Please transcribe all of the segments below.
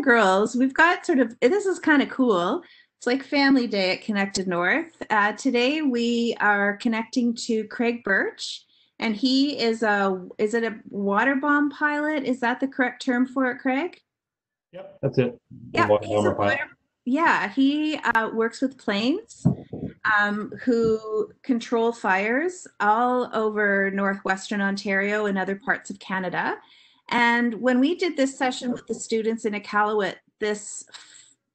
girls, we've got sort of this is kind of cool. It's like Family Day at Connected North. Uh, today we are connecting to Craig Burch, and he is a is it a water bomb pilot? Is that the correct term for it, Craig? Yep, that's it. Yeah, he's a water, yeah. He uh, works with planes um, who control fires all over northwestern Ontario and other parts of Canada. And when we did this session with the students in Iqaluit this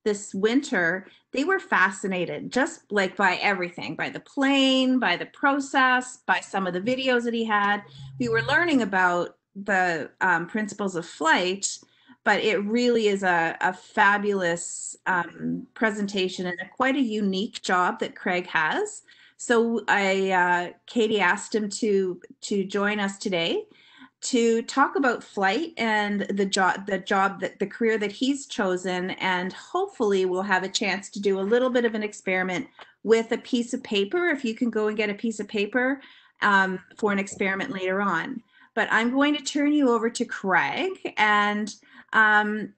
this winter, they were fascinated just like by everything, by the plane, by the process, by some of the videos that he had. We were learning about the um, principles of flight, but it really is a, a fabulous um, presentation and a, quite a unique job that Craig has. So I, uh, Katie asked him to to join us today to talk about flight and the job the job that the career that he's chosen and hopefully we'll have a chance to do a little bit of an experiment with a piece of paper if you can go and get a piece of paper um, for an experiment later on. But i'm going to turn you over to craig and um,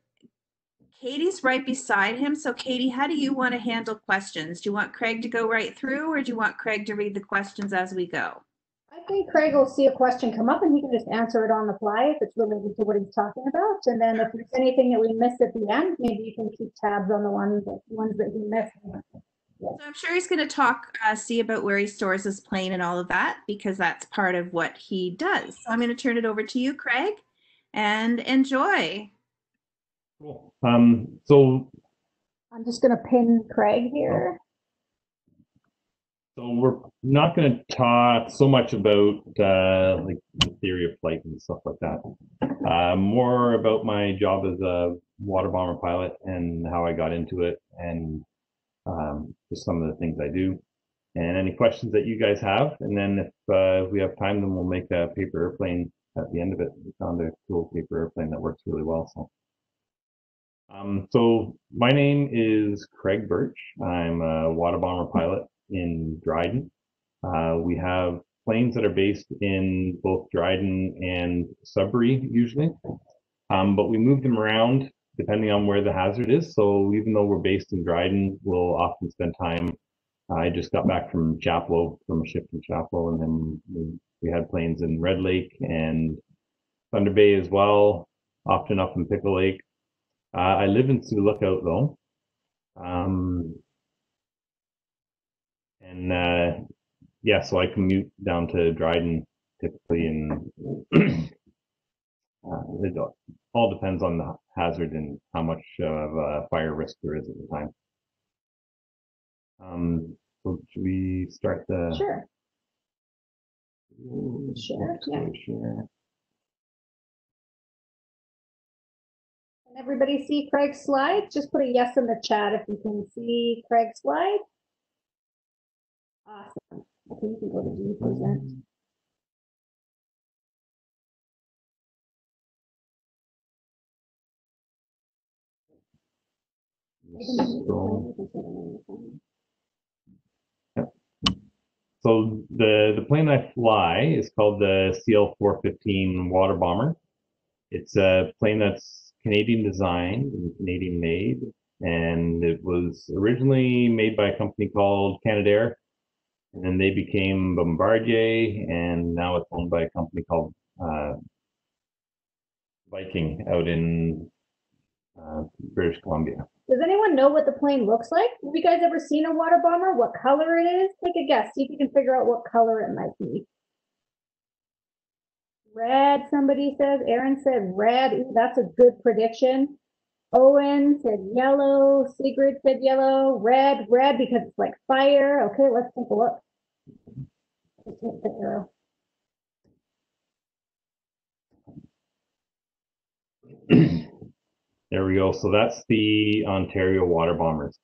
katie's right beside him. So katie how do you want to handle questions? Do you want craig to go right through or do you want craig to read the questions as we go think Craig will see a question come up and he can just answer it on the fly if it's related to what he's talking about. And then if there's anything that we missed at the end, maybe you can keep tabs on the ones that ones that he missed. So I'm sure he's going to talk, uh, see about where he stores his plane and all of that, because that's part of what he does. So I'm going to turn it over to you, Craig, and enjoy. Cool. Um, so I'm just going to pin Craig here. So we're not going to talk so much about uh, like the theory of flight and stuff like that. Uh, more about my job as a water bomber pilot and how I got into it, and um, just some of the things I do, and any questions that you guys have. And then if uh, we have time, then we'll make a paper airplane at the end of it. We found a cool paper airplane that works really well. So. Um, so my name is Craig Burch. I'm a water bomber pilot in Dryden. Uh, we have planes that are based in both Dryden and Sudbury usually, um, but we move them around depending on where the hazard is. So even though we're based in Dryden, we'll often spend time. I just got back from Chapleau, from a shift in Chapleau, and then we, we had planes in Red Lake and Thunder Bay as well, often up in Pickle Lake. Uh, I live in Sioux Lookout though. Um, and uh, yeah, so I commute down to Dryden typically, and uh, it all depends on the hazard and how much of a fire risk there is at the time. Um, so should we start the? Sure. Sure. Yeah. Sure. Everybody see Craig's slide? Just put a yes in the chat if you can see Craig's slide. Awesome. Think you can go to view present. So the the plane I fly is called the CL415 Water Bomber. It's a plane that's Canadian designed and Canadian made, and it was originally made by a company called Canadair and then they became Bombardier, and now it's owned by a company called uh, Viking out in uh, British Columbia. Does anyone know what the plane looks like? Have you guys ever seen a water bomber? What color it is? Take a guess. See if you can figure out what color it might be. Red, somebody says. Aaron said red. Ooh, that's a good prediction. Owen said yellow. Sigrid said yellow. Red, red because it's like fire. Okay, let's take a look. the arrow. there we go. So that's the Ontario water bombers.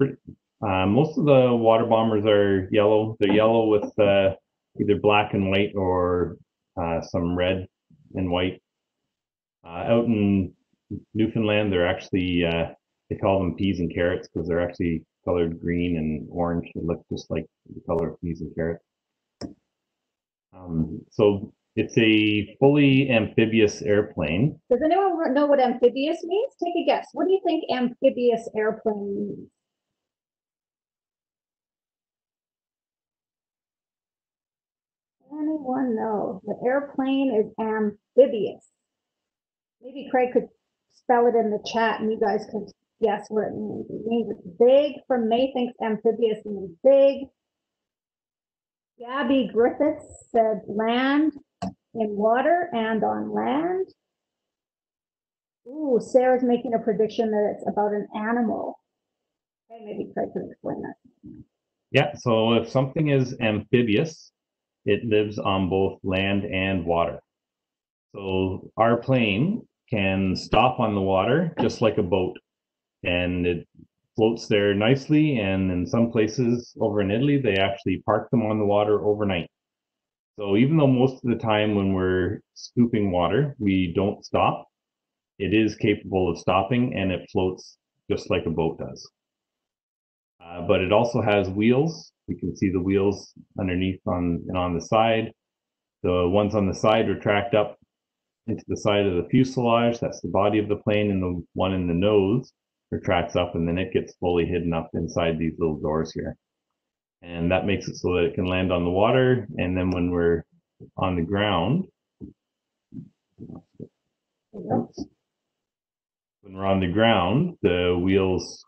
Uh, most of the water bombers are yellow. They're yellow with uh, either black and white or uh, some red and white. Uh, out in Newfoundland, they're actually uh, they call them peas and carrots because they're actually colored green and orange. They look just like the color of peas and carrots. Um, so It's a fully amphibious airplane. Does anyone know what amphibious means? Take a guess. What do you think amphibious airplane means? Anyone know? The airplane is amphibious. Maybe Craig could spell it in the chat and you guys could guess what it means. It means it's big. From May thinks amphibious means big. Gabby Griffiths said land in water and on land. Ooh, Sarah's making a prediction that it's about an animal. Okay, maybe Craig can explain that. Yeah, so if something is amphibious, it lives on both land and water. So our plane can stop on the water just like a boat and it floats there nicely. And in some places over in Italy, they actually park them on the water overnight. So even though most of the time when we're scooping water, we don't stop, it is capable of stopping and it floats just like a boat does. Uh, but it also has wheels. We can see the wheels underneath on and on the side. The ones on the side retract up into the side of the fuselage. That's the body of the plane, and the one in the nose retracts up, and then it gets fully hidden up inside these little doors here. And that makes it so that it can land on the water. And then when we're on the ground, oops, when we're on the ground, the wheels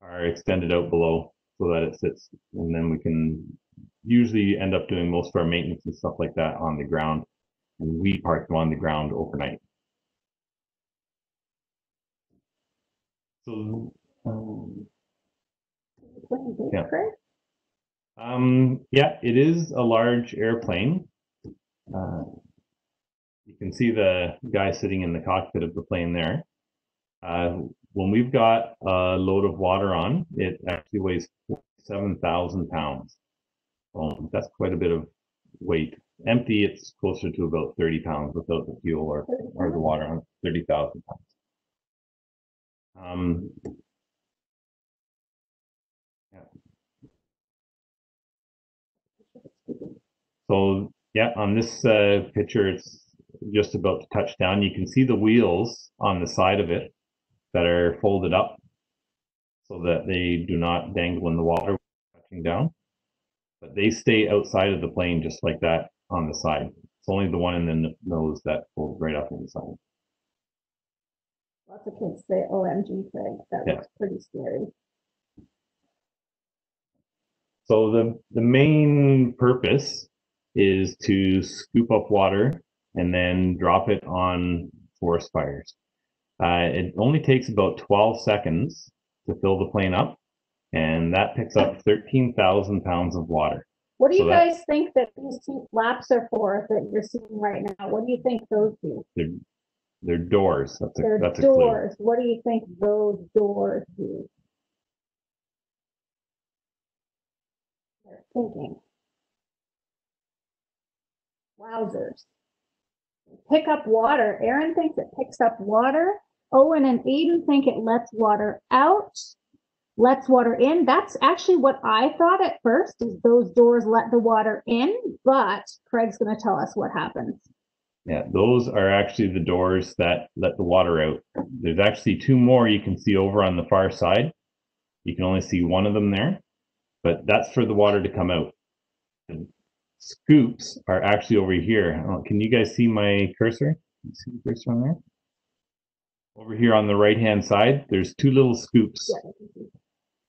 are extended out below so that it sits, and then we can usually end up doing most of our maintenance and stuff like that on the ground. And we park them on the ground overnight. So, um, Yeah. Um, yeah, it is a large airplane. Uh, you can see the guy sitting in the cockpit of the plane there. Uh, when we've got a load of water on, it actually weighs 7,000 pounds. Um, that's quite a bit of weight. Empty, it's closer to about 30 pounds without the fuel or, or the water on 30,000 pounds. Um. So yeah, on this uh, picture, it's just about to touch down. You can see the wheels on the side of it that are folded up so that they do not dangle in the water touching down. But they stay outside of the plane just like that on the side. It's only the one in the nose that folds right up inside. Lots of kids say OMG, Craig. That Yeah. looks pretty scary. So the, the main purpose is to scoop up water and then drop it on forest fires. Uh, it only takes about 12 seconds to fill the plane up, and that picks up 13,000 pounds of water. What do you that- guys think that these two flaps are for that you're seeing right now? What do you think those do? They're, they're doors. That's a, They're that's doors. What do you think those doors do? They're thinking. Wowzers. Pick up water. Aaron thinks it picks up water. Owen and Aiden think it lets water out, lets water in. That's actually what I thought at first is those doors let the water in, but Craig's going to tell us what happens. Yeah, those are actually the doors that let the water out. There's actually two more you can see over on the far side. You can only see one of them there, but that's for the water to come out. The scoops are actually over here. Oh, Can you guys see my cursor? See the cursor on there? Over here on the right-hand side, there's two little scoops.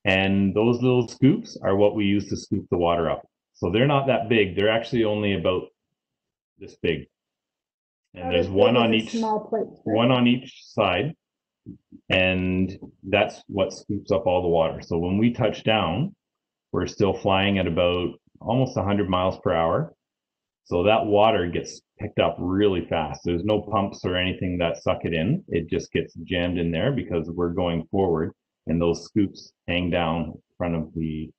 And those little scoops are what we use to scoop the water up. So they're not that big. They're actually only about this big. And there's one on each plate. one on each side. And that's what scoops up all the water. So when we touch down, we're still flying at about almost 100 miles per hour. So that water gets picked up really fast. There's no pumps or anything that suck it in. It just gets jammed in there because we're going forward and those scoops hang down in front of the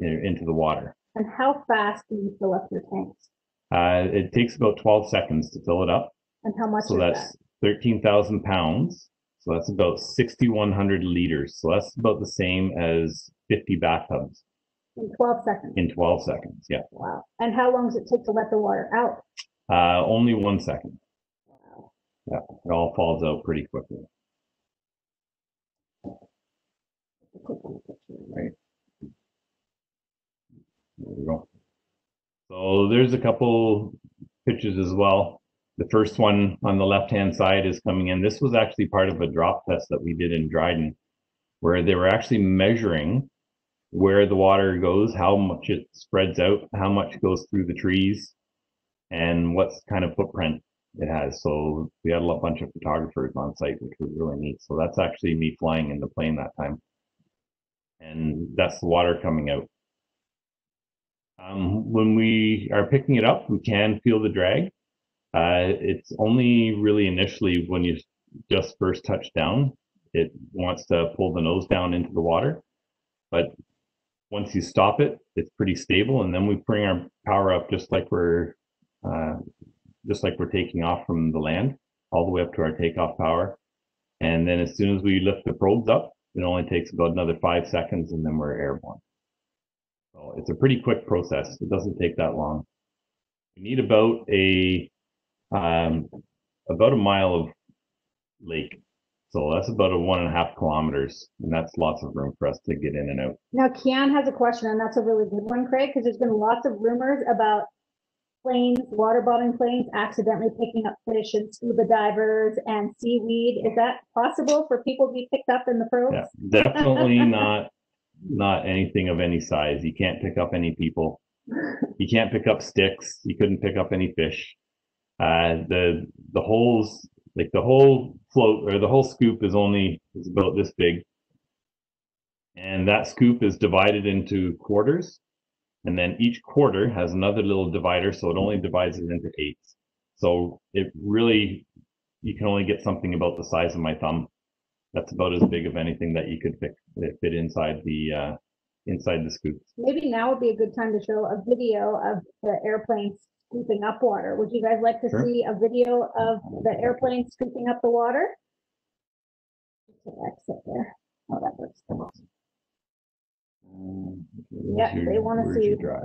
into the water. And how fast do you fill up your tanks? Uh, it takes about 12 seconds to fill it up. And how much So that's that? 13,000 pounds. So that's about 6,100 liters. So that's about the same as 50 bathtubs In twelve seconds. in 12 seconds. Yeah. Wow. And how long does it take to let the water out? Uh, only one second. Yeah. It all falls out pretty quickly. Right. There we go. So there's a couple pitches as well. The first one on the left-hand side is coming in. This was actually part of a drop test that we did in Dryden, where they were actually measuring where the water goes, how much it spreads out, how much goes through the trees, and what kind of footprint it has. So we had a lot- bunch of photographers on site, which was really neat. So that's actually me flying in the plane that time. And that's the water coming out. Um, when we are picking it up, we can feel the drag. Uh, it's only really initially when you just first touch down, it wants to pull the nose down into the water. But once you stop it, it's pretty stable. And then we bring our power up just like we're, uh, just like we're taking off from the land, all the way up to our takeoff power. And then as soon as we lift the probes up, it only takes about another five seconds and then we're airborne. So it's a pretty quick process. It doesn't take that long. We need about a um, about a mile of lake. So that's about a one and a half kilometers, and that's lots of room for us to get in and out. Now, Kian has a question, and that's a really good one, Craig, because there's been lots of rumors about planes, water bombing planes accidentally picking up fish and scuba divers and seaweed. Is that possible for people to be picked up in the probes? Yeah, definitely not not anything of any size. You can't pick up any people. You can't pick up sticks. You couldn't pick up any fish. Uh, the the holes, like the whole float or the whole scoop, is only is about this big, and that scoop is divided into quarters, and then each quarter has another little divider, so it only divides it into eights. So it really, you can only get something about the size of my thumb that's about as big of anything that you could fit, fit inside the uh, inside the scoop. Maybe now would be a good time to show a video of the airplane scooping up water. Would you guys like to Sure. see a video of the airplane scooping up the water? Exit there. Oh, that works. Um, Yeah, where's they wanna where's your see- drive?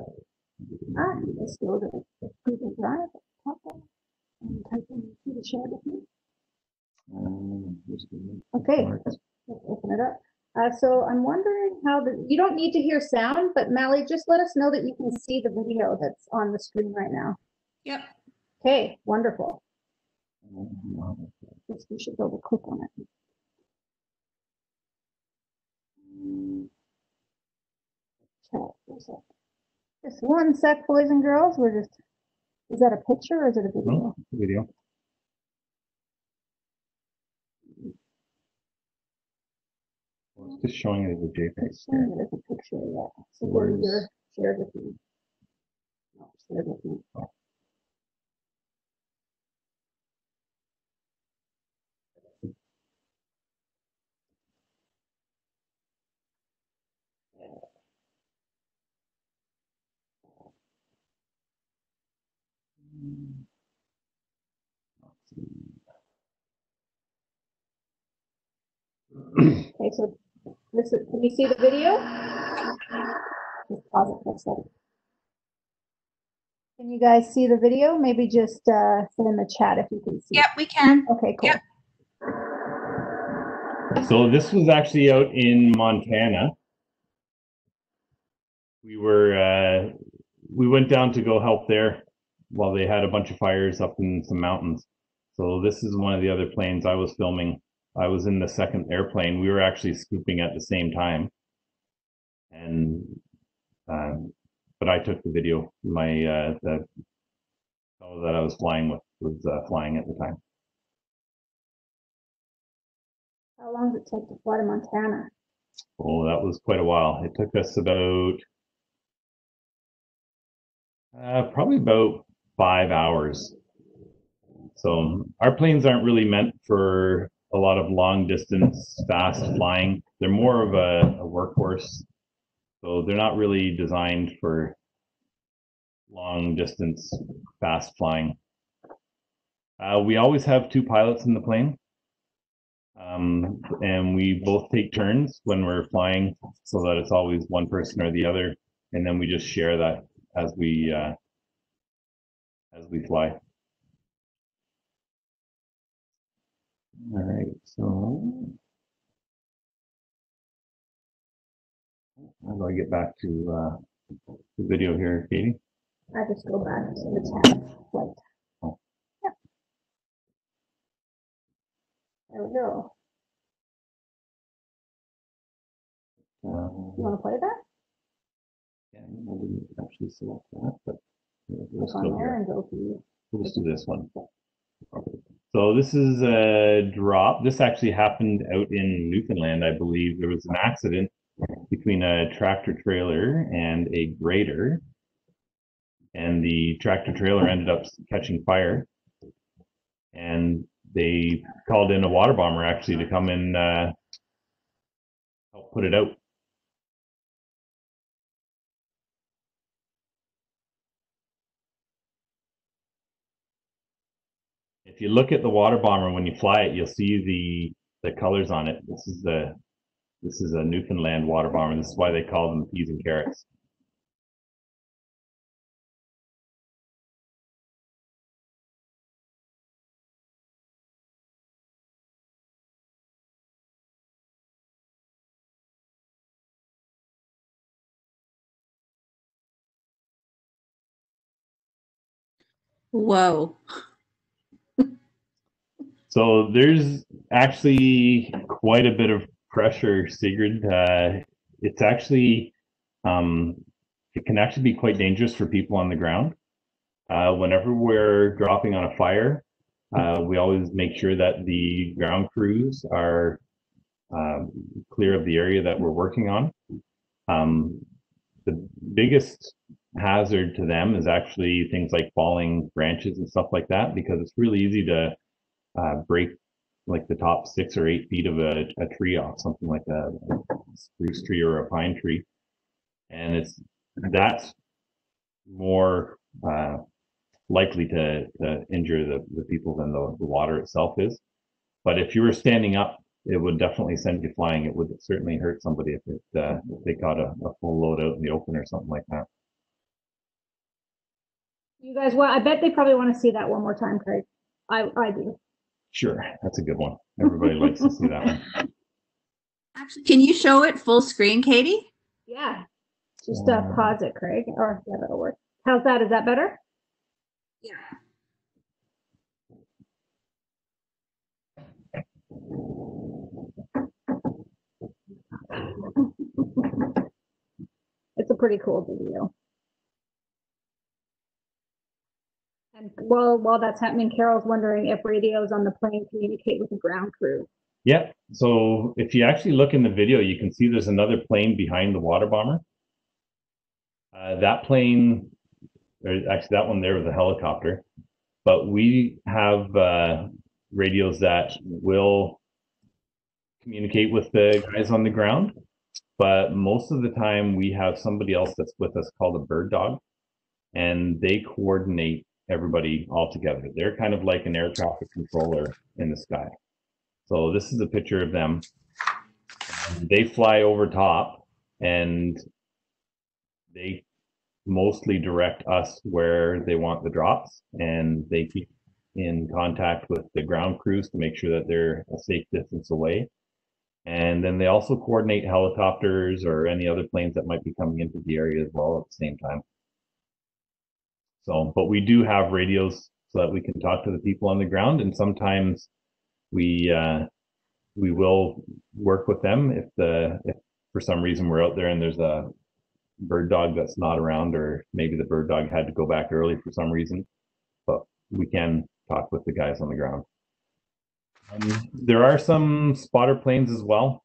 Ah, let's go to the Google Drive. pop up, and type in to the share with me. Um, Okay, let's open it up. Uh, so I'm wondering how the, you don't need to hear sound, but Mally, just let us know that you can see the video that's on the screen right now. Yep. Okay, wonderful. Um, Guess we should double click on it. Chat for a. Just one sec, boys and girls. We're just, is that a picture or is it a video? No, video. Well, It's just showing it as a JPEG. It's showing it as a picture, yeah. So Where's- your shared with me. No, shared with oh. me. Okay, so this is, can you see the video? Just pause it for a second. Can you guys see the video? Maybe just, uh, put in the chat if you can see. Yep, we can. Okay, cool. Yep. So this was actually out in Montana. We were uh, we went down to go help there while they had a bunch of fires up in some mountains. So this is one of the other planes I was filming. I was in the second airplane. We were actually scooping at the same time, and um, but I took the video. My uh, the fellow that I was flying with was uh, flying at the time. How long did it take to fly to Montana? Oh, that was quite a while. It took us about uh, probably about five hours. So our planes aren't really meant for a lot of long distance, fast flying. They're more of a, a workhorse. So they're not really designed for long distance, fast flying. Uh, we always have two pilots in the plane. Um, and we both take turns when we're flying so that it's always one person or the other and then we just share that as we uh, as we fly. All right, so how do I get back to uh, the video here, Katie? I just go back to the tab, flight. Oh. Yeah. There we go. Um, You wanna play that? yeah, I didn't actually select that, but yeah, we'll Click on still there here. go to. We'll just do this one. So this is a drop. This actually happened out in Newfoundland, I believe. There was an accident between a tractor trailer and a grader. And the tractor trailer ended up catching fire. And they called in a water bomber actually to come and uh, help put it out. If you look at the water bomber when you fly it, you'll see the the colors on it. This is the this is a Newfoundland water bomber. This is why they call them peas and carrots. Whoa. So there's actually quite a bit of pressure, Sigrid. Uh, it's actually, um, it can actually be quite dangerous for people on the ground. Uh, whenever we're dropping on a fire, uh, we always make sure that the ground crews are um, clear of the area that we're working on. Um, the biggest hazard to them is actually things like falling branches and stuff like that, because it's really easy to uh, break like the top six or eight feet of a, a tree off, something like a spruce tree or a pine tree. And it's that's more uh, likely to, to injure the, the people than the, the water itself is. But if you were standing up, it would definitely send you flying. It would certainly hurt somebody if it uh, if they caught a, a full load out in the open or something like that. You guys, well, I bet they probably wanna see that one more time, Craig. I, I do. Sure, that's a good one. Everybody likes to see that one. Actually, can you show it full screen, Katie? Yeah. Just uh, pause it, Craig, or yeah, that'll work. How's that? Is that better? Yeah. It's a pretty cool video. And while, while that's happening, Carol's wondering if radios on the plane communicate with the ground crew. Yeah. So if you actually look in the video, you can see there's another plane behind the water bomber. Uh, that plane, or actually that one there was a helicopter, but we have uh, radios that will communicate with the guys on the ground. But most of the time, we have somebody else that's with us called a bird dog, and they coordinate everybody all together. They're kind of like an air traffic controller in the sky. So this is a picture of them. They fly over top and they mostly direct us where they want the drops and they keep in contact with the ground crews to make sure that they're a safe distance away. And then they also coordinate helicopters or any other planes that might be coming into the area as well at the same time. So, but we do have radios so that we can talk to the people on the ground and sometimes we uh, we will work with them if the if for some reason we're out there and there's a bird dog that's not around or maybe the bird dog had to go back early for some reason. But we can talk with the guys on the ground. Um, there are some spotter planes as well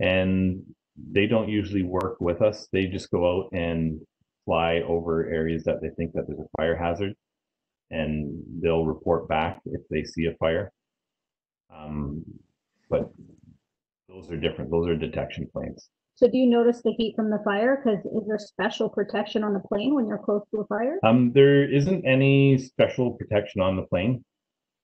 and they don't usually work with us. They just go out and fly over areas that they think that there's a fire hazard and they'll report back if they see a fire um, but those are different. Those are detection planes. So do you notice the heat from the fire? Because is there special protection on the plane when you're close to a fire? Um, there isn't any special protection on the plane.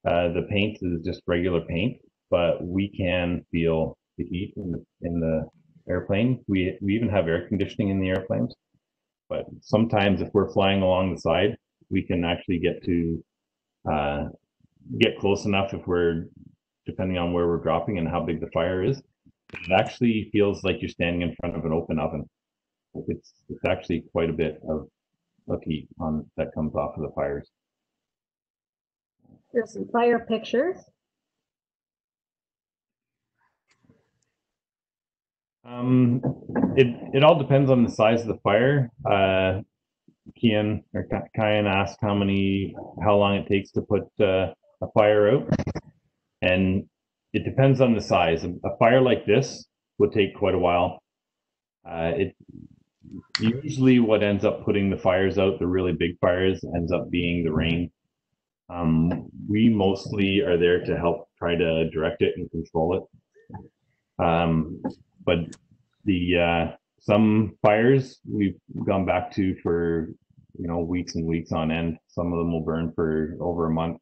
Uh, the paint is just regular paint, but we can feel the heat in the, in the airplane. We we even have air conditioning in the airplanes, But sometimes if we're flying along the side, we can actually get to uh, get close enough if we're depending on where we're dropping and how big the fire is. It actually feels like you're standing in front of an open oven. It's it's actually quite a bit of of heat on that comes off of the fires. There's some fire pictures. Um, it it all depends on the size of the fire. Uh, Kian or Kyan asked how many, how long it takes to put uh, a fire out, and it depends on the size. A fire like this would take quite a while. Uh, it usually what ends up putting the fires out, the really big fires, ends up being the rain. Um, we mostly are there to help try to direct it and control it. Um, but the uh, some fires we've gone back to for you know weeks and weeks on end. Some of them will burn for over a month.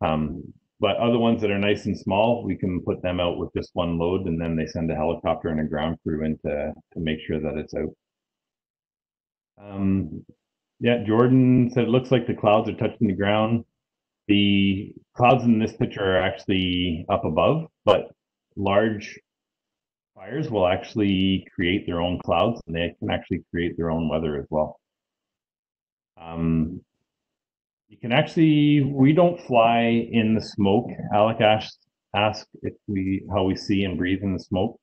Um, but other ones that are nice and small, we can put them out with just one load, and then they send a helicopter and a ground crew in to to make sure that it's out. Um, yeah, Jordan said it looks like the clouds are touching the ground. The clouds in this picture are actually up above, but large fires will actually create their own clouds and they can actually create their own weather as well. Um, you can actually, we don't fly in the smoke. Alec asked, asked if we, how we see and breathe in the smoke.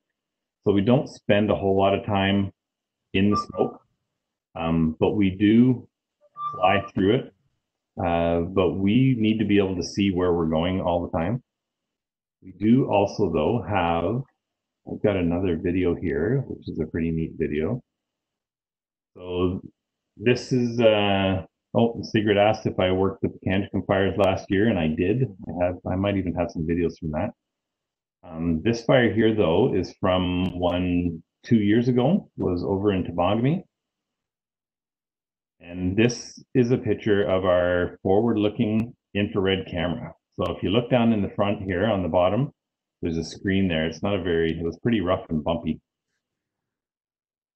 So we don't spend a whole lot of time in the smoke, um, but we do fly through it. Uh, but we need to be able to see where we're going all the time. We do also, though, have I've got another video here, which is a pretty neat video. So this is, uh, oh, Sigrid asked if I worked with the Kanchikum fires last year, and I did. I have, I might even have some videos from that. Um, this fire here, though, is from one two years ago, was over in Temagami. And this is a picture of our forward-looking infrared camera. So if you look down in the front here on the bottom, there's a screen there. It's not a very, it was pretty rough and bumpy.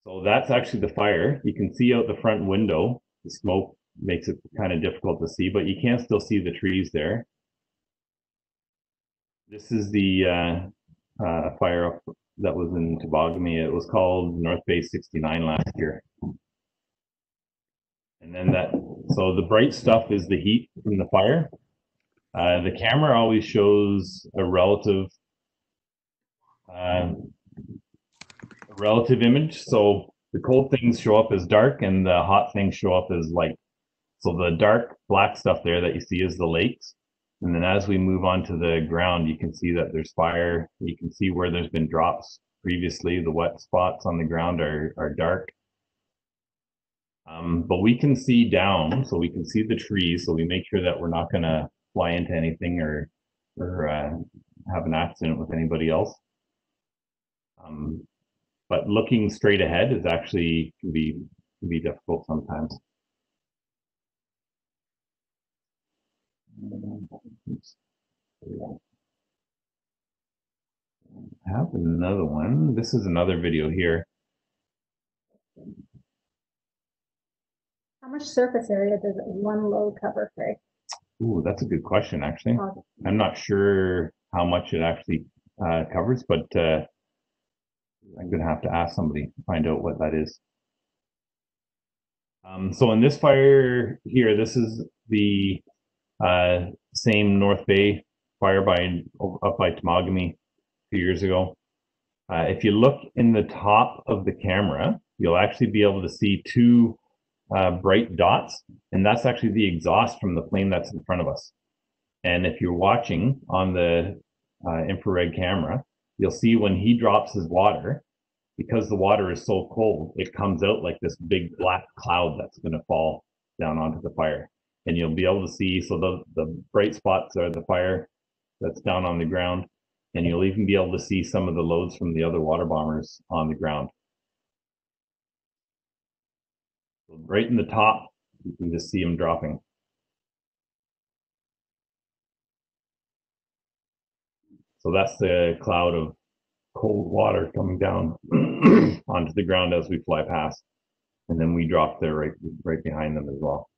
So that's actually the fire. You can see out the front window. The smoke makes it kind of difficult to see, but you can still see the trees there. This is the uh, uh, fire that was in Temagami. It was called North Bay 69 last year. And then that, so the bright stuff is the heat from the fire. Uh, the camera always shows a relative um, relative image. So the cold things show up as dark and the hot things show up as light. So the dark black stuff there that you see is the lakes. And then as we move on to the ground, you can see that there's fire. You can see where there's been drops previously. The wet spots on the ground are, are dark. Um, but we can see down, so we can see the trees. So we make sure that we're not going to fly into anything or, or uh, have an accident with anybody else. Um, but looking straight ahead is actually can be can be difficult sometimes. I have another one. This is another video here. How much surface area does one load cover, Craig? Ooh, that's a good question, actually. I'm not sure how much it actually uh, covers, but uh, I'm going to have to ask somebody to find out what that is. Um, so in this fire here, this is the uh, same North Bay fire by up by Temagami a few years ago. Uh, if you look in the top of the camera, you'll actually be able to see two uh, bright dots, and that's actually the exhaust from the plane that's in front of us. And if you're watching on the uh, infrared camera, you'll see when he drops his water, because the water is so cold, it comes out like this big black cloud that's going to fall down onto the fire. And you'll be able to see, so the, the bright spots are the fire that's down on the ground. And you'll even be able to see some of the loads from the other water bombers on the ground. Right in the top, you can just see them dropping. So that's the cloud of cold water coming down onto the ground as we fly past. and then we drop there right right behind them as well.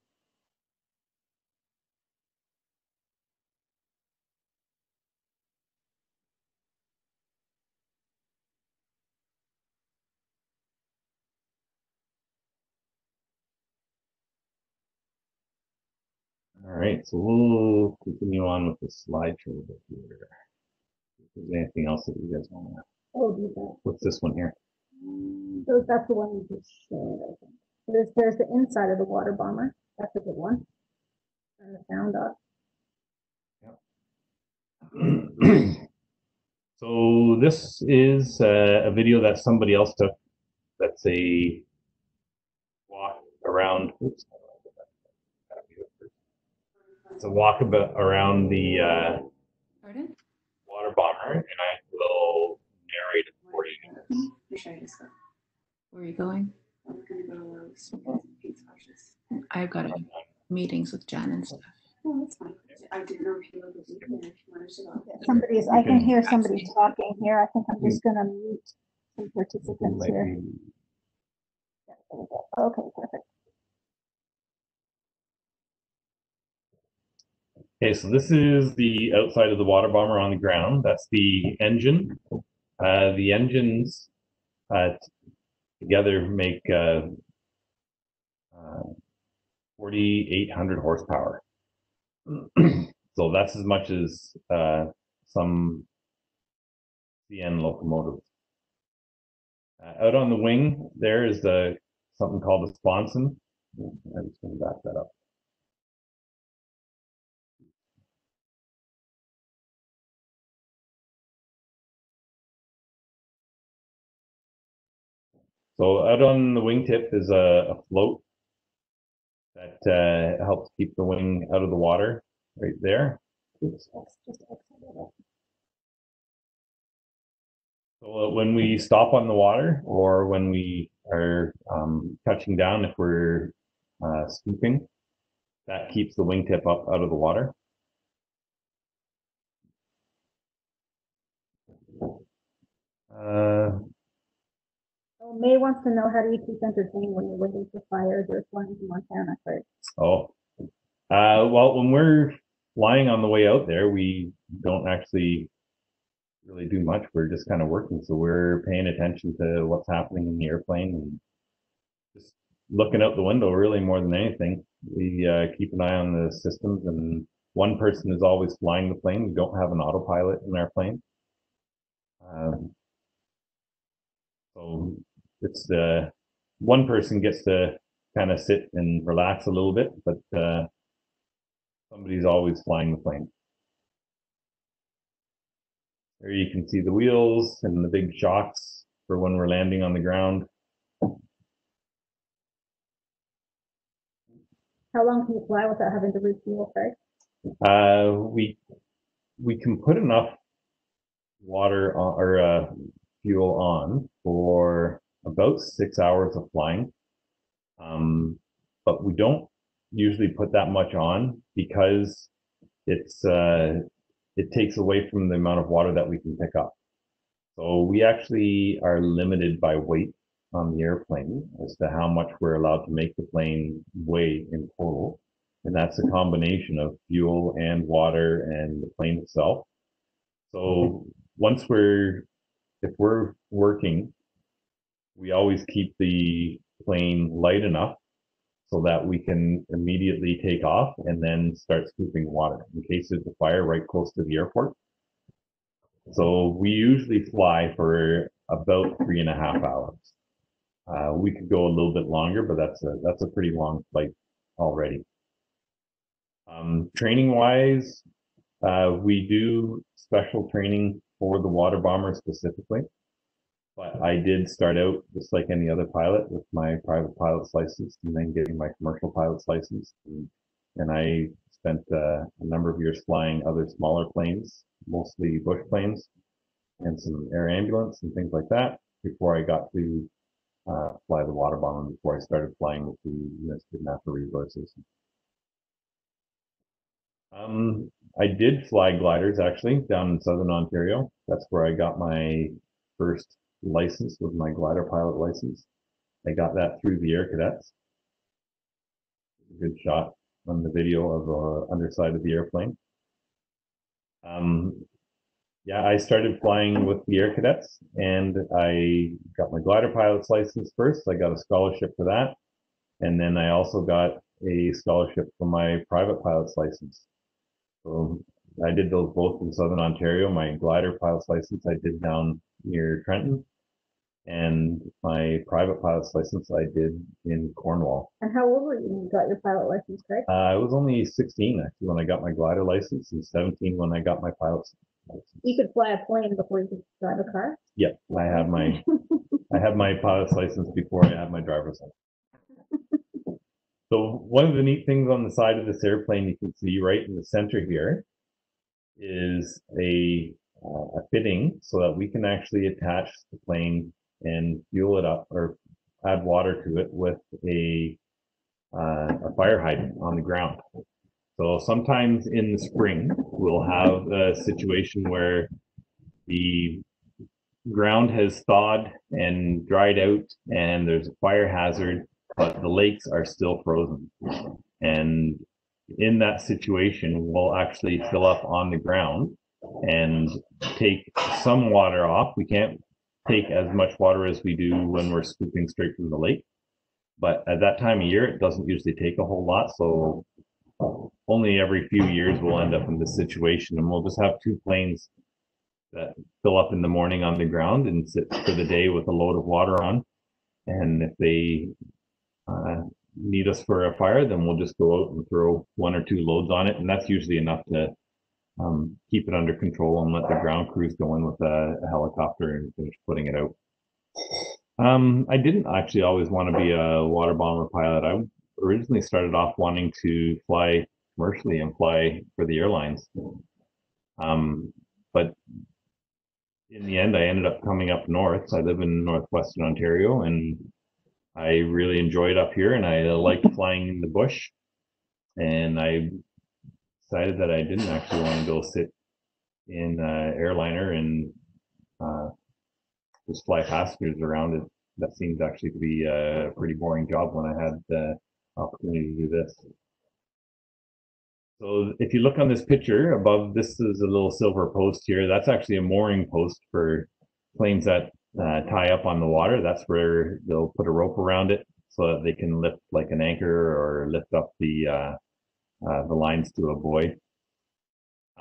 All right, so we'll continue on with the slideshow here. If there's anything else that you guys want to, Oh, do that. what's this one here? Those, that's the one you just showed, I think. There's, there's the inside of the water bomber. That's a good one. And the sound dot. so this is uh, a video that somebody else took. That's a walk around. Oops. It's a walk about around the uh, water bomber, and I will narrate it for you. Where should I just go? Where are you going? I'm gonna go to Pete's Houses. I've got a meetings with Jen and stuff. Oh, that's fine. I didn't know if you were busy and if you wanted to go. Somebody's, I can hear somebody talking here. I think I'm just gonna mute some participants here. me- Yeah, there we go. Okay, perfect. Okay, so this is the outside of the water bomber on the ground. That's the engine. Uh, the engines uh, together make uh, uh, 4,800 horsepower. so that's as much as uh, some CN locomotives. Uh, out on the wing, there is the something called a sponson. I'm just going to back that up. So out on the wingtip is a, a float that uh, helps keep the wing out of the water right there. So uh, when we stop on the water or when we are um, touching down, if we're uh, scooping, that keeps the wingtip up out of the water. Uh, Oh, May wants to know how do you keep entertained when you're waiting for fires or flying to Montana first? Oh, uh, well, when we're flying on the way out there, we don't actually really do much. We're just kind of working. So we're paying attention to what's happening in the airplane and just looking out the window really more than anything. We uh, keep an eye on the systems and one person is always flying the plane. We don't have an autopilot in our plane. Um, so it's uh, one person gets to kind of sit and relax a little bit, but uh, somebody's always flying the plane. There you can see the wheels and the big shocks for when we're landing on the ground. How long can you fly without having to refuel first? Uh, we we can put enough water on, or uh, fuel on for about six hours of flying. Um, but we don't usually put that much on because it's uh, it takes away from the amount of water that we can pick up. So we actually are limited by weight on the airplane as to how much we're allowed to make the plane weigh in total. And that's a combination of fuel and water and the plane itself. So once we're, if we're working, we always keep the plane light enough so that we can immediately take off and then start scooping water in case there's a fire right close to the airport. So we usually fly for about three and a half hours. Uh, we could go a little bit longer, but that's a that's a pretty long flight already. Um, training wise, uh, we do special training for the water bomber specifically. But I did start out just like any other pilot with my private pilot's license and then getting my commercial pilot's license. And, and I spent uh, a number of years flying other smaller planes, mostly bush planes and some air ambulance and things like that before I got to uh, fly the water bomber before I started flying with the Ministry of Natural Resources. Um, I did fly gliders actually down in southern Ontario. That's where I got my first license with my glider pilot license. I got that through the Air Cadets. Good shot on the video of the underside of the airplane. Um, yeah, I started flying with the Air Cadets and I got my glider pilot's license first. I got a scholarship for that. And then I also got a scholarship for my private pilot's license. So I did those both in Southern Ontario. My glider pilot's license I did down near Trenton. And my private pilot's license I did in Cornwall. And how old were you when you got your pilot license, Craig? Uh, I was only 16 actually when I got my glider license and 17 when I got my pilot's license. You could fly a plane before you could drive a car? Yep, I had my I had my pilot's license before I had my driver's license. So one of the neat things on the side of this airplane you can see right in the center here is a uh, a fitting so that we can actually attach the plane and fuel it up or add water to it with a uh, a fire hydrant on the ground. So sometimes in the spring, we'll have a situation where the ground has thawed and dried out and there's a fire hazard, but the lakes are still frozen. And in that situation, we'll actually fill up on the ground and take some water off. We can't take as much water as we do when we're scooping straight from the lake. But at that time of year, it doesn't usually take a whole lot. So only every few years we'll end up in this situation and we'll just have two planes that fill up in the morning on the ground and sit for the day with a load of water on. And if they uh, need us for a fire, then we'll just go out and throw one or two loads on it. And that's usually enough to um, keep it under control and let the ground crews go in with a, a helicopter and finish putting it out. Um, I didn't actually always want to be a water bomber pilot. I originally started off wanting to fly commercially and fly for the airlines. Um, but in the end, I ended up coming up north. I live in northwestern Ontario and I really enjoy it up here and I like flying in the bush. And I decided that I didn't actually want to go sit in an airliner and uh, just fly passengers around it. That seemed actually to be a pretty boring job when I had the opportunity to do this. So if you look on this picture above, this is a little silver post here. That's actually a mooring post for planes that uh, tie up on the water. That's where they'll put a rope around it so that they can lift like an anchor or lift up the uh, the lines to a buoy.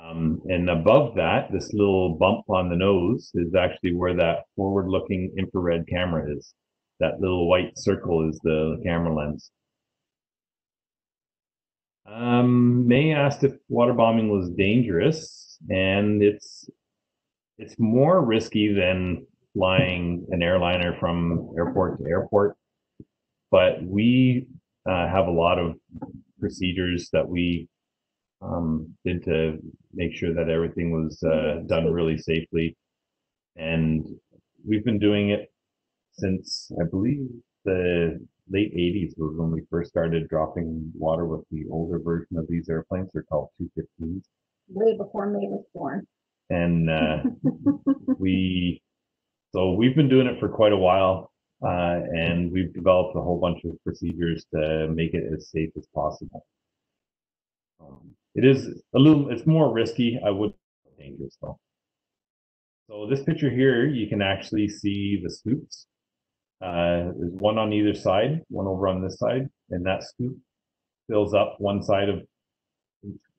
Um, and above that, this little bump on the nose is actually where that forward-looking infrared camera is. That little white circle is the camera lens. Um, May asked if water bombing was dangerous, and it's it's more risky than flying an airliner from airport to airport. But we uh, have a lot of procedures that we um, did to make sure that everything was uh, done really safely, and we've been doing it since I believe the late 80s was when we first started dropping water with the older version of these airplanes. They're called 215s. Way before May was born. And uh, we, so we've been doing it for quite a while. Uh, and we've developed a whole bunch of procedures to make it as safe as possible. Um, it is a little, it's more risky. I would dangerous though. So this picture here, you can actually see the scoops uh, there's one on either side, one over on this side, and that scoop fills up one side of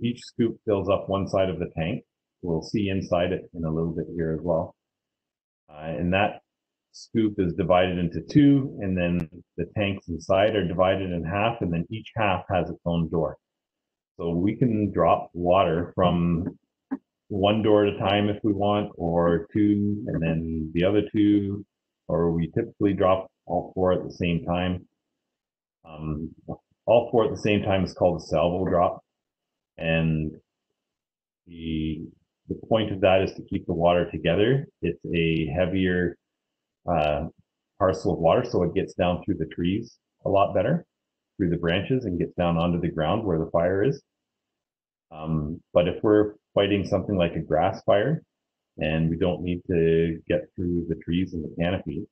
each scoop fills up one side of the tank. We'll see inside it in a little bit here as well. Uh, and that scoop is divided into two, and then the tanks inside are divided in half, and then each half has its own door. So we can drop water from one door at a time if we want, or two, and then the other two, or we typically drop all four at the same time. Um, all four at the same time is called a salvo drop. And the, the point of that is to keep the water together. It's a heavier uh, parcel of water, so it gets down through the trees a lot better, through the branches, and gets down onto the ground where the fire is. Um, but if we're fighting something like a grass fire, and we don't need to get through the trees and the canopy,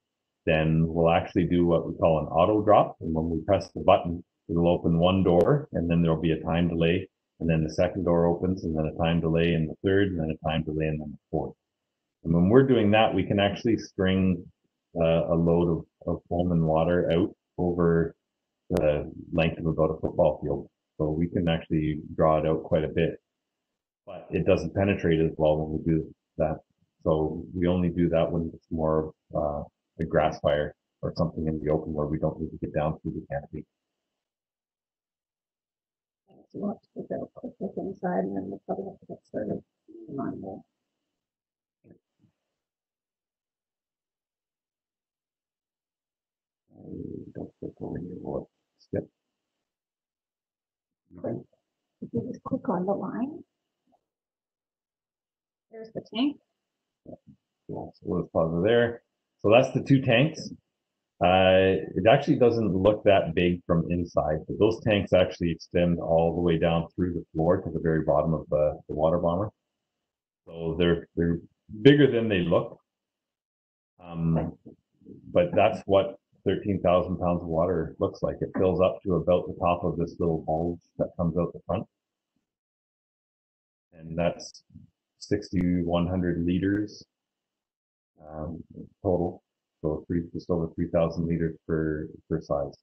then we'll actually do what we call an auto drop. And when we press the button, it'll open one door and then there'll be a time delay. And then the second door opens and then a time delay in the third and then a time delay and then the fourth. And when we're doing that, we can actually string uh, a load of, of foam and water out over the length of about a football field. So we can actually draw it out quite a bit, but it doesn't penetrate as well when we do that. So we only do that when it's more uh, a grass fire or something in the open where we don't need to get down through the canopy. To inside and then we'll probably have to get started. on the- don't click here. Skip. Okay. If you just click on the line. There's the tank. Cool. So just pause there. So that's the two tanks. Uh, it actually doesn't look that big from inside, but those tanks actually extend all the way down through the floor to the very bottom of the, the water bomber. So they're they're bigger than they look. Um, but that's what 13,000 pounds of water looks like. It fills up to about the top of this little bulge that comes out the front. And that's 6,100 liters um, total. So three, just over 3,000 liters per, per size.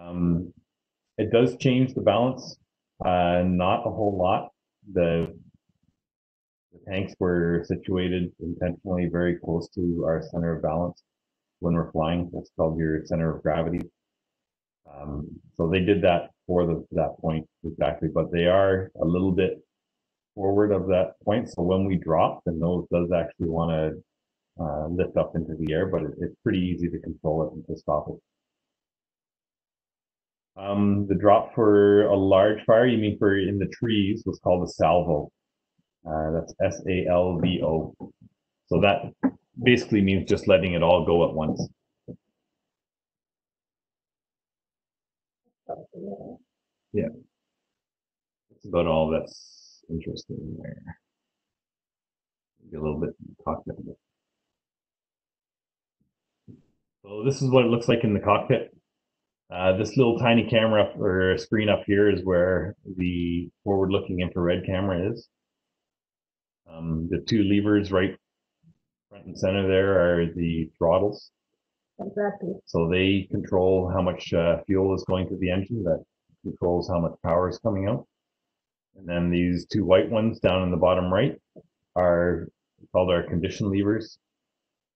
Um, it does change the balance, uh, not a whole lot. The, the tanks were situated intentionally very close to our center of balance when we're flying. That's called your center of gravity. Um, so they did that for the, that point exactly, but they are a little bit forward of that point. So when we drop, the nose does actually want to uh, lift up into the air, but it, it's pretty easy to control it and to stop it. Um, the drop for a large fire, you mean for in the trees, was called a salvo. Uh, that's S A L V O. So that basically means just letting it all go at once. Yeah. That's about all that's interesting there. Maybe a little bit cockpit. So this is what it looks like in the cockpit. Uh, this little tiny camera or screen up here is where the forward-looking infrared camera is. Um, the two levers right front and center there are the throttles. Exactly. So they control how much uh, fuel is going to the engine. That controls how much power is coming out. And then these two white ones down in the bottom right are called our condition levers.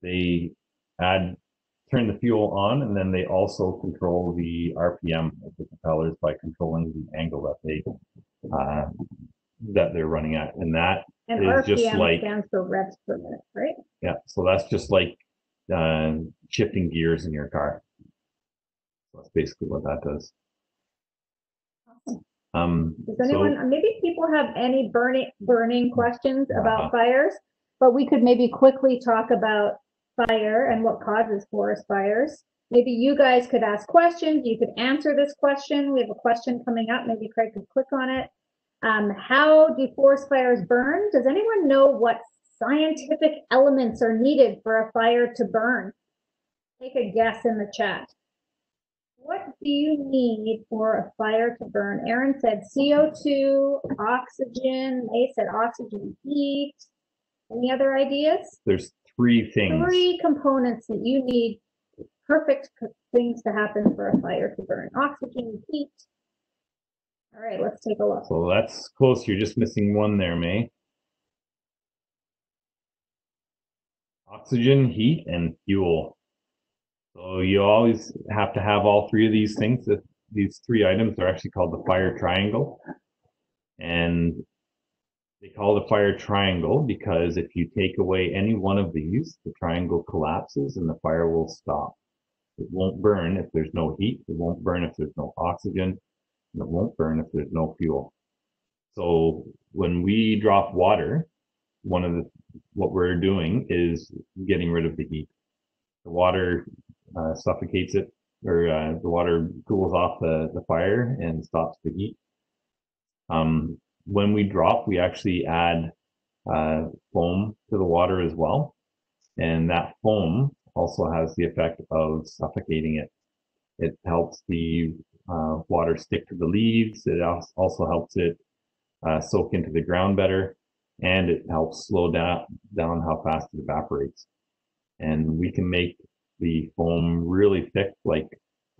They add, turn the fuel on, and then they also control the RPM of the propellers by controlling the angle that they uh, that they're running at. And that, And It's just RPM like- stands for revs per minute, right? yeah, so that's just like uh, shifting gears in your car. That's basically what that does. Awesome. Um, Does so- anyone, maybe people have any burning, burning questions Uh-huh. about fires? But we could maybe quickly talk about fire and what causes forest fires. Maybe you guys could ask questions, you could answer this question. We have a question coming up, maybe Craig could click on it. Um, how do forest fires burn? Does anyone know what scientific elements are needed for a fire to burn? Take a guess in the chat. What do you need for a fire to burn? Aaron said CO2, oxygen, May said oxygen heat. Any other ideas? there's three things. Three components that you need, perfect things to happen for a fire to burn. Oxygen, heat. All right, let's take a look. So that's close. You're just missing one there, May. Oxygen, heat, and fuel. So you always have to have all three of these things. These three items are actually called the fire triangle. And they call it a fire triangle because if you take away any one of these, the triangle collapses and the fire will stop. It won't burn if there's no heat. It won't burn if there's no oxygen. And it won't burn if there's no fuel. So when we drop water, one of the what we're doing is getting rid of the heat. The water uh, suffocates it, or uh, the water cools off the, the fire and stops the heat. Um, when we drop, we actually add uh, foam to the water as well, and that foam also has the effect of suffocating it. It helps the uh, water stick to the leaves. It also helps it uh, soak into the ground better, and it helps slow down down how fast it evaporates. And we can make the foam really thick, like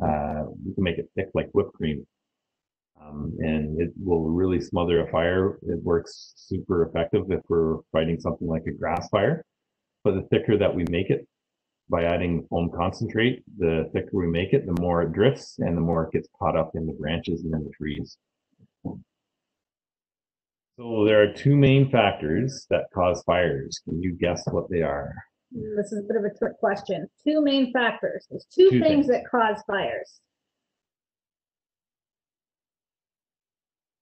uh, we can make it thick like whipped cream. Um, and it will really smother a fire. It works super effective if we're fighting something like a grass fire. But the thicker that we make it, by adding foam concentrate, the thicker we make it, the more it drifts and the more it gets caught up in the branches and in the trees. So there are two main factors that cause fires. Can you guess what they are? Mm, this is a bit of a trick question. Two main factors. There's two Two things things. that cause fires.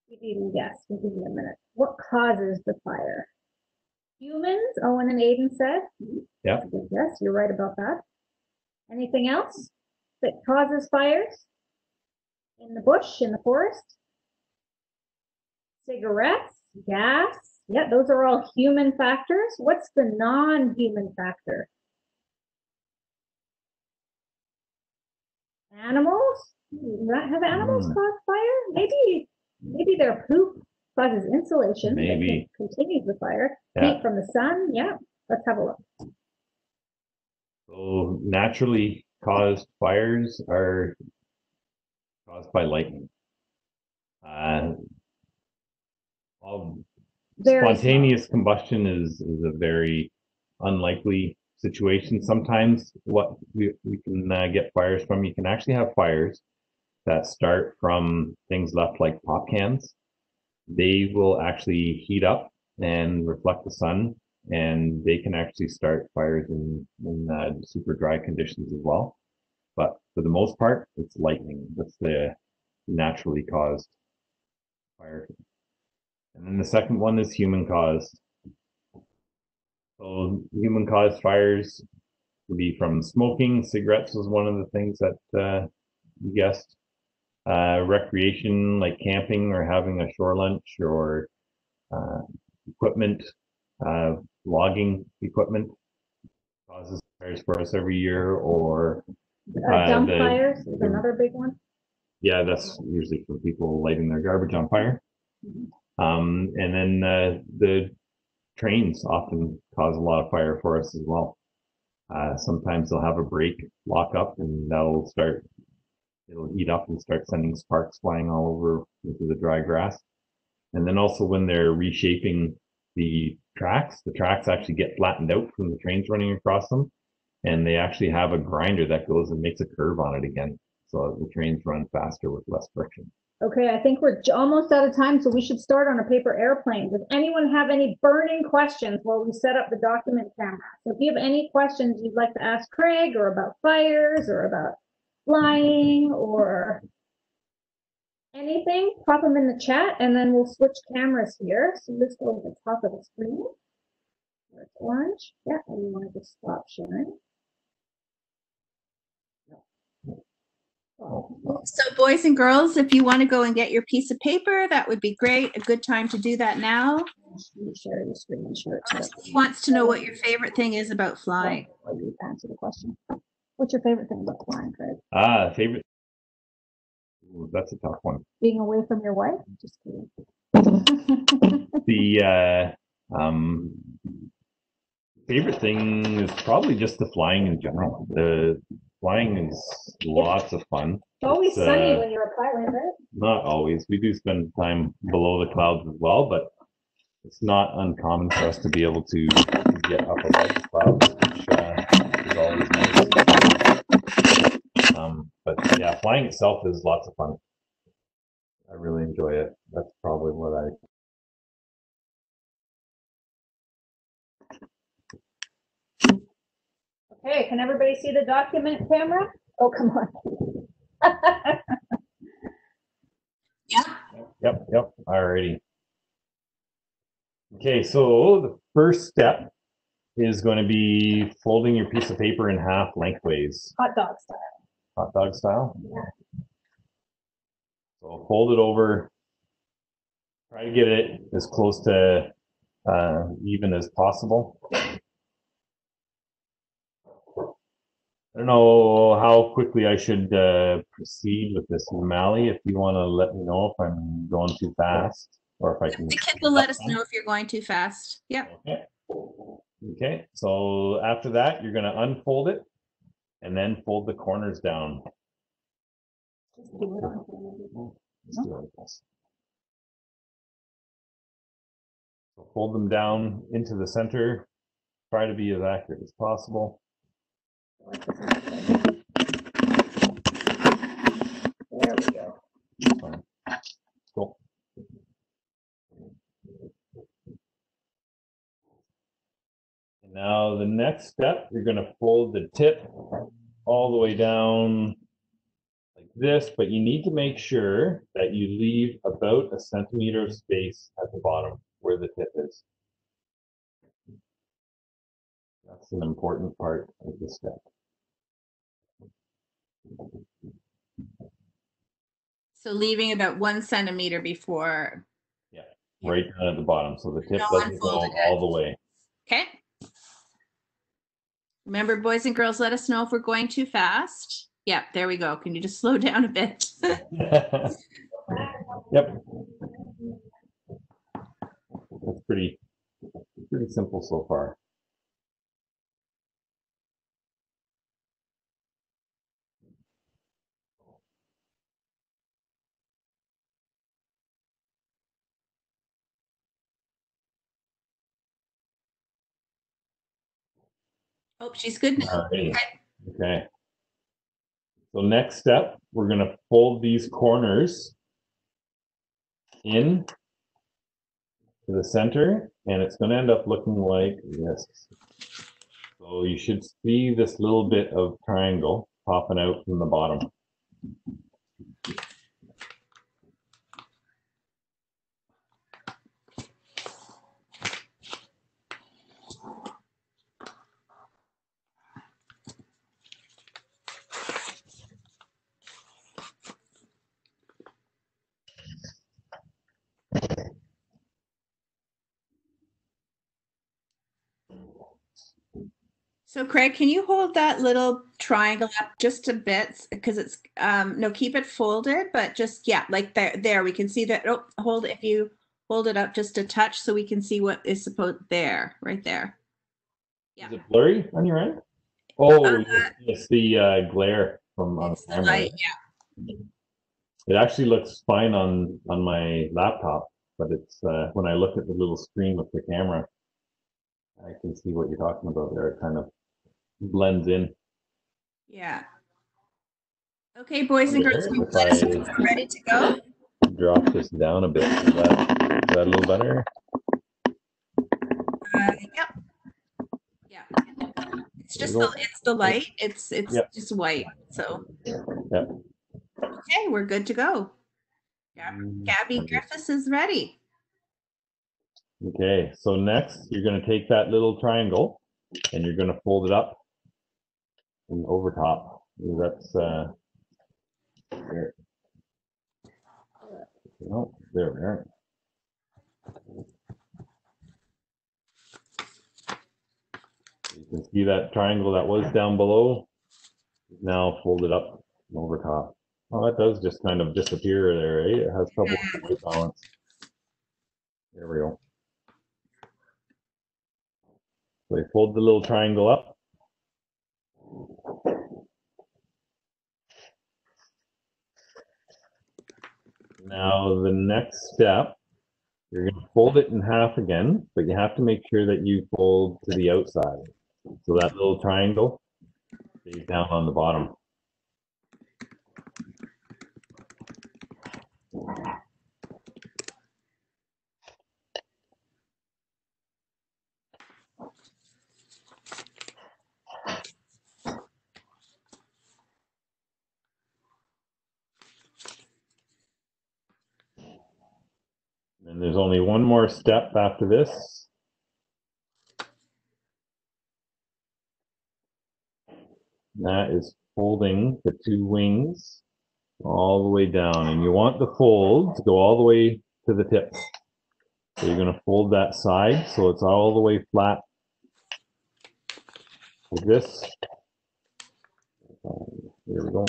You can guess. We'll give you a minute. What causes the fire? Humans, Owen and Aiden said. Yeah. That's a good Yes, you're right about that. Anything else that causes fires? In the bush, in the forest? Cigarettes, gas? Yeah, those are all human factors. What's the non-human factor? Animals? Not have animals Hmm. cause fire? Maybe, maybe their poop causes insulation. Maybe. Continues the fire. Yeah. Heat from the sun, yeah. Let's have a look. So naturally caused fires are caused by lightning. Uh, all Very small. spontaneous combustion is, is a very unlikely situation. Sometimes what we, we can uh, get fires from, you can actually have fires that start from things left like pop cans. They will actually heat up and reflect the sun and they can actually start fires in, in uh, super dry conditions as well. But for the most part, it's lightning. That's the naturally caused fire. And then the second one is human caused. So human caused fires would be from smoking. Cigarettes was one of the things that uh, you guessed. Uh, recreation like camping or having a shore lunch or uh, equipment, uh, logging equipment causes fires for us every year. Or Uh, Uh, dump the- fires is another big one. yeah, that's usually for people lighting their garbage on fire. Um, and then uh, the trains often cause a lot of fire for us as well. Uh, sometimes they'll have a brake lock up and that'll start, it'll heat up and start sending sparks flying all over into the dry grass. And then also when they're reshaping the tracks, the tracks actually get flattened out from the trains running across them. And they actually have a grinder that goes and makes a curve on it again. So the trains run faster with less friction. Okay, I think we're almost out of time, so we should start on a paper airplane. Does anyone have any burning questions while we set up the document camera? So if you have any questions you'd like to ask Craig or about fires or about flying or anything, pop them in the chat and then we'll switch cameras here. So let's go to the top of the screen. Where it's orange. Yeah, and you want to just stop sharing. So boys and girls, if you want to go and get your piece of paper, that would be great. A good time to do that now. Share your screen and share it the wants to know what your favorite thing is about flying. Answer the question. What's your favorite thing about flying, Craig? Ah, favorite. Ooh, that's a tough one. Being away from your wife? Just kidding. The uh, um, favorite thing is probably just the flying in general. The flying is lots of fun. It's always It's, sunny uh, when you're a pilot, right? Not always. We do spend time below the clouds as well, but it's not uncommon for us to be able to get up above the clouds, which uh, is always nice. Um, but yeah, flying itself is lots of fun. I really enjoy it. That's probably what I Okay, can everybody see the document camera? Oh, come on. Yeah. Yep, yep, alrighty. Okay, so the first step is going to be folding your piece of paper in half lengthways, Hot dog style. Hot dog style. So fold it over. Try to get it as close to uh, even as possible. I don't know how quickly I should uh, proceed with this, Mally. If you want to let me know if I'm going too fast or if I can. The kid will let us know if you're going too fast. Yep. Okay. Okay. So after that, you're going to unfold it and then fold the corners down. Let's do it like this. So fold them down into the center. Try to be as accurate as possible. There we go. Fine. Cool. And Now, the next step, you're gonna fold the tip all the way down like this, but you need to make sure that you leave about a centimeter of space at the bottom where the tip is. That's an important part of this step. So leaving about one centimeter before. Yeah. Right down at the bottom, so the tip No doesn't go all the way. Okay. Remember, boys and girls, let us know if we're going too fast. Yep, there we go. Can you just slow down a bit? Yep. That's pretty, pretty simple so far. Oh, she's good now. Okay. So next step, we're gonna fold these corners in to the center, and it's gonna end up looking like this. So you should see this little bit of triangle popping out from the bottom. So Craig, can you hold that little triangle up just a bit? Because it's, um, no, keep it folded, but just, yeah, like there, there, we can see that. Oh, hold, if you hold it up just a touch so we can see what is supposed, there, right there. Yeah. Is it blurry on your end? Oh, Uh, yes, the uh, glare from on It's the camera. light, yeah. It actually looks fine on on my laptop, but it's uh, when I look at the little screen with the camera, I can see what you're talking about there. It kind of blends in. Yeah. Okay, boys and girls, let us know if we're ready to go. Drop this down a bit. Is that, is that a little better? Uh, yep. Yeah. It's just the, it's the light. It's, it's Yep. just white. So, Yep. okay, we're good to go. Gab- Gabby Griffiths is ready. Okay, so next you're going to take that little triangle and you're going to fold it up and over top. That's uh, there. No, there we are. You can see that triangle that was down below, now folded up and over top. Well, that does just kind of disappear there, eh? It has trouble with balance. There we go. So you fold the little triangle up. Now, the next step, you're going to fold it in half again, but you have to make sure that you fold to the outside. So that little triangle stays down on the bottom. There's only one more step after this. That is folding the two wings all the way down. And you want the fold to go all the way to the tip. So you're going to fold that side so it's all the way flat like this. There we go.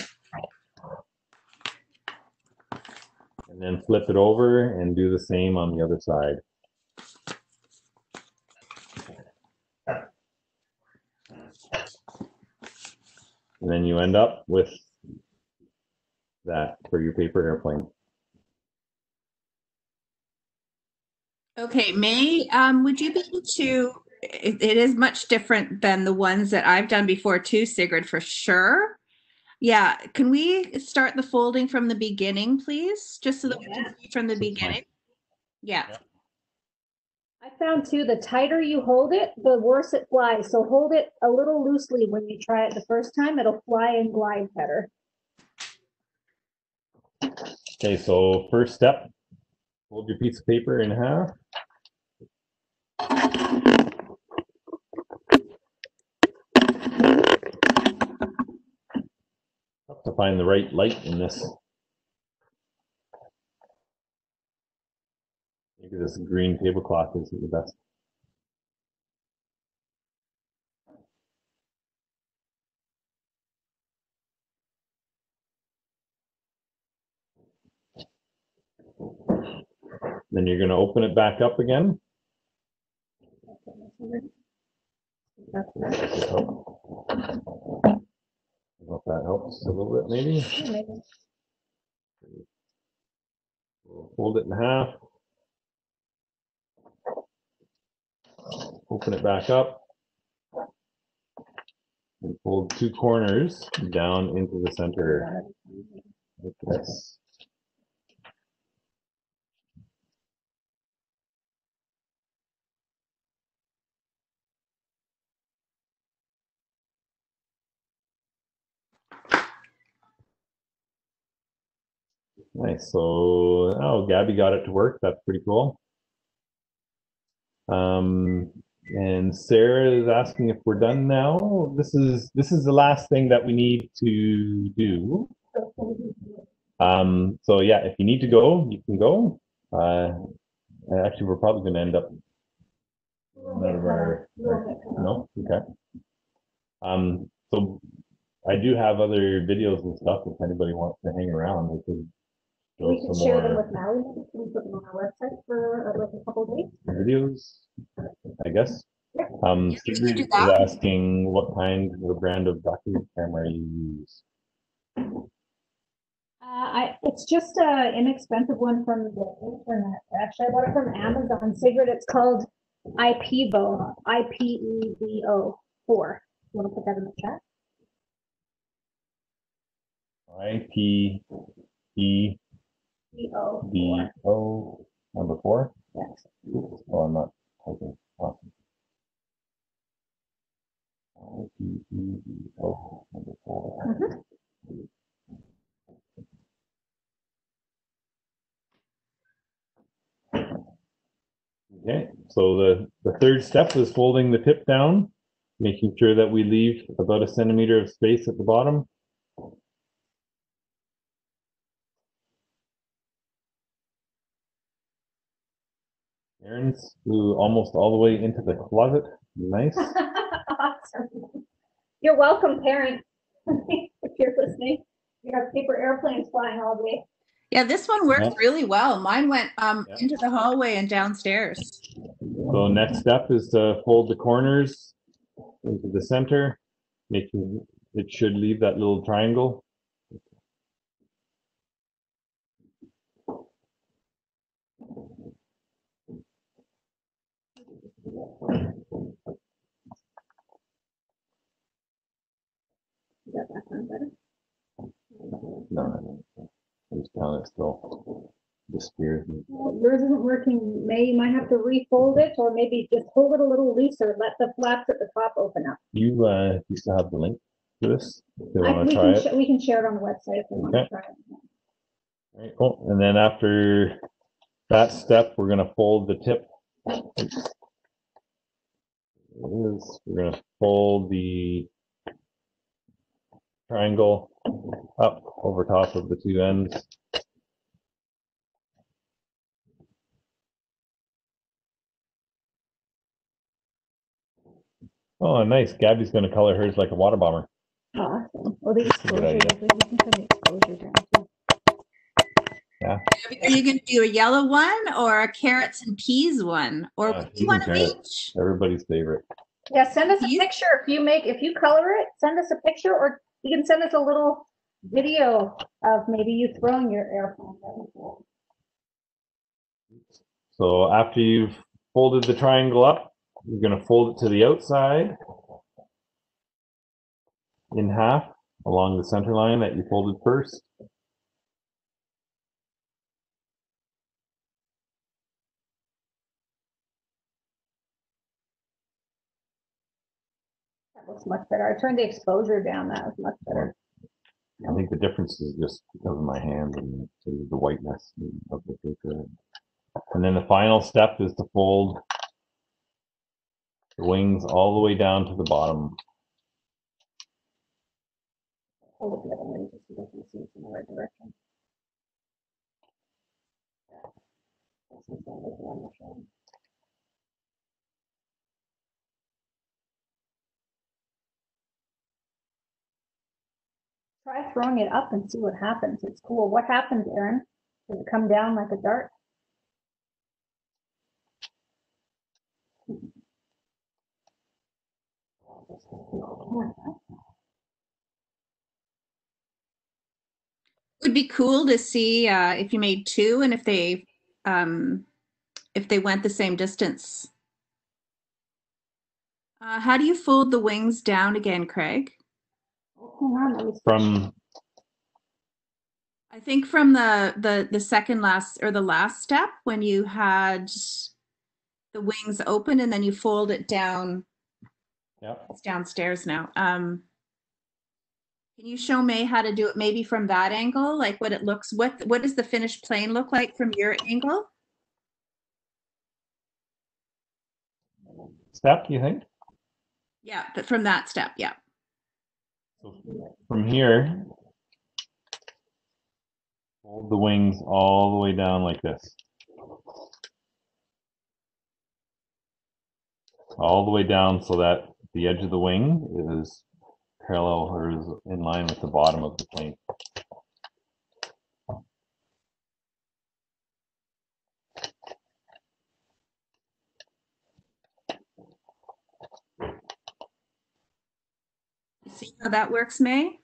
And then flip it over and do the same on the other side. And then you end up with that for your paper airplane. Okay, May, um, would you be able to, it, it is much different than the ones that I've done before too, Sigrid, for sure. Yeah, can we start the folding from the beginning, please? Just so that we can see from the That's fine. beginning? Yeah, I found too, the tighter you hold it, the worse it flies. So hold it a little loosely when you try it the first time. It'll fly and glide better. Okay, so first step, fold your piece of paper in half. To find the right light in this. Maybe this green tablecloth isn't the best. Then you're gonna open it back up again. That's I don't know if that helps a little bit, maybe. Maybe. We'll Fold it in half. Open it back up. And fold two corners down into the center. Like this. Nice. So, oh, Gabby got it to work. That's pretty cool. Um, and Sarah is asking if we're done now. This is this is the last thing that we need to do. Um, so yeah, if you need to go, you can go. Uh, actually, we're probably going to end up out of our, no, okay. Um, so I do have other videos and stuff. If anybody wants to hang around, we could We can share them more with Mallory. Can we put them on our website for uh, like a couple of days? videos. I guess. Um, Yeah, we should Sigrid do is that. asking what kind or brand of document camera you use. Uh, I, it's just a inexpensive one from the internet. Actually, I bought it from Amazon. Sigrid, it's called IPVO, I P E V O four. You want to put that in the chat? I P E V O. O number four. Yes. Oh, I'm not typing. Awesome. I P E V O number four. Okay, so the, the third step is folding the tip down, making sure that we leave about a centimeter of space at the bottom. Aaron's flew almost all the way into the closet. Nice. Awesome. You're welcome, parent. If you're listening, you have paper airplanes flying all day. yeah, this one worked Yeah. really well. Mine went, um, Yeah. into the hallway and downstairs. So next step is to fold the corners into the center, making, it should leave that little triangle. That background better? No, no, no. It's down, it still disappears. Well, Yours isn't working. May, you might have to refold it or maybe just hold it a little looser. Let the flaps at the top open up. You, uh, you still have the link to this? If you I- wanna We try can, it? we can share it on the website if we want to Okay. try it. Right, cool. And then after that step, we're gonna fold the tip. It is, we're gonna fold the triangle up over top of the two ends. Oh, nice. Gabby's gonna color hers like a water bomber. Awesome. Well, the That's a exposure, good idea. is- we can turn the exposure down too. Are you going to do a yellow one or a carrots and peas one? Or Uh, do peas you want and of each? Everybody's favorite. Yeah, send us a You- picture if you make, if you color it, send us a picture or you can send us a little video of maybe you throwing your airplane. So after you've folded the triangle up, you're going to fold it to the outside in half along the center line that you folded first. That looks much better. I turned the exposure down. That was much better. I think the difference is just because of my hand and sort of the whiteness of the paper. And then the final step is to fold the wings all the way down to the bottom. Hold it the other way just so they can see it's in the right direction. This is the other one, okay. Try throwing it up and see what happens. It's cool. What happens, Aaron? Does it come down like a dart? It Would be cool to see uh, if you made two and if they um, if they went the same distance. Uh, how do you fold the wings down again, Craig? Hang on, let me. From I think from the the the second last or the last step when you had the wings open and then you fold it down. yeah, It's downstairs now. Um, can you show May how to do it? Maybe from that angle, like what it looks. What what does the finished plane look like from your angle? step, you think? Yeah, but from that step, yeah. So from here, fold the wings all the way down like this. All the way down so that the edge of the wing is parallel or is in line with the bottom of the plane. How that works, May?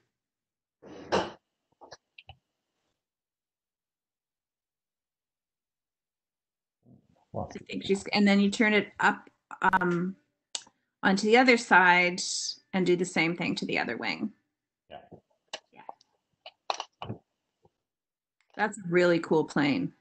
Well, I think she's, and then you turn it up um, onto the other side and do the same thing to the other wing. Yeah. Yeah. That's a really cool plane.